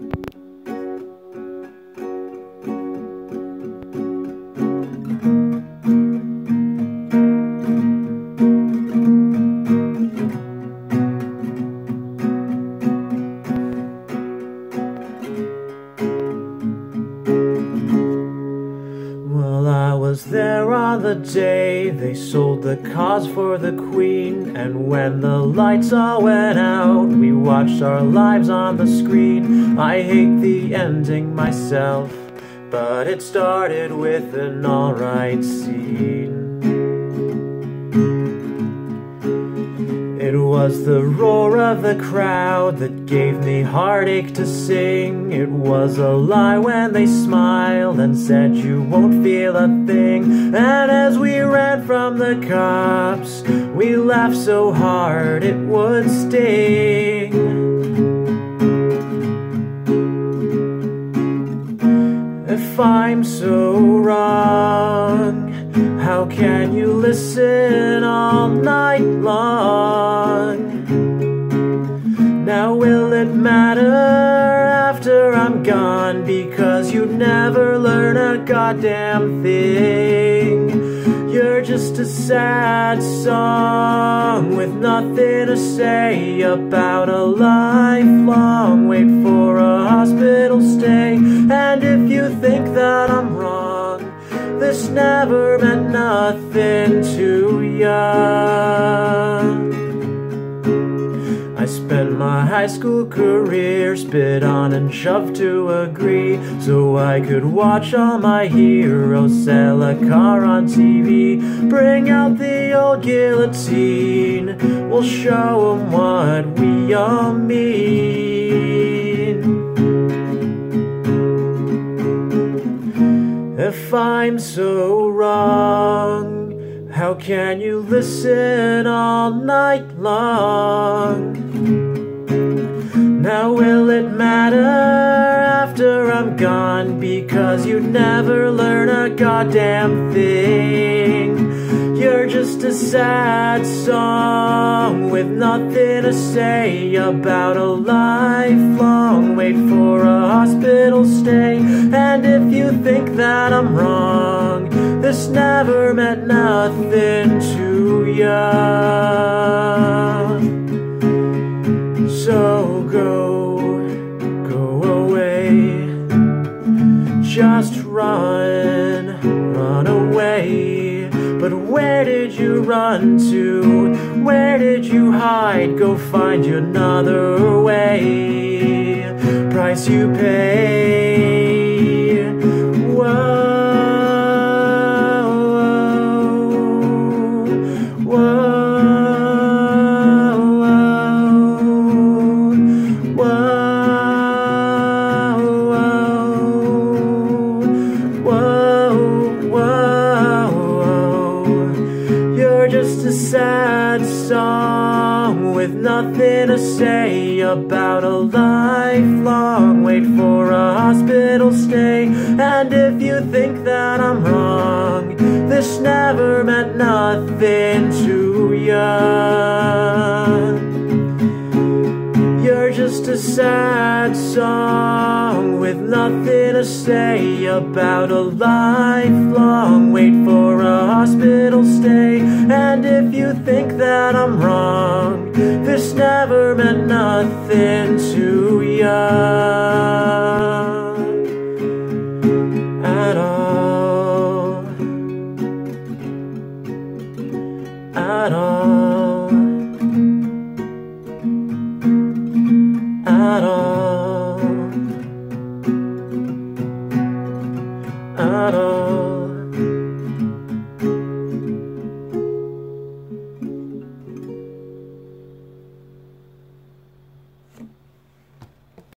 was there on the day they sold the cause for the queen And when the lights all went out We watched our lives on the screen. I hate the ending myself But it started with an alright scene It was the roar of the crowd that gave me heartache to sing. It was a lie when they smiled and said you won't feel a thing. And as we ran from the cops, we laughed so hard it would sting. If I'm so wrong, how can you listen all night long? It matter after I'm gone Because you'd never learn a goddamn thing. You're just a sad song With nothing to say about a lifelong Wait for a hospital stay. And if you think that I'm wrong This never meant nothing to you I spent my high school career spit on and shoved to agree So I could watch all my heroes sell a car on TV Bring out the old guillotine We'll show them what we all mean If I'm so wrong how can you listen all night long? Now will it matter after I'm gone? Because you never learn a goddamn thing. You're just a sad song With nothing to say about a lifelong Wait for a hospital stay. And if you think that I'm wrong this never meant nothing to you. Run, away. But where did you run to? Where did you hide? Go find you another way. Price you pay. Just a sad song with nothing to say about a lifelong wait for a hospital stay. And if you think that I'm wrong, this never meant nothing to you You're just a sad song with nothing to say about a lifelong wait for a hospital stay. And if you think that I'm wrong, this never meant nothing to you at all. At all. At all.